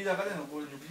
lì da cadena non voglio più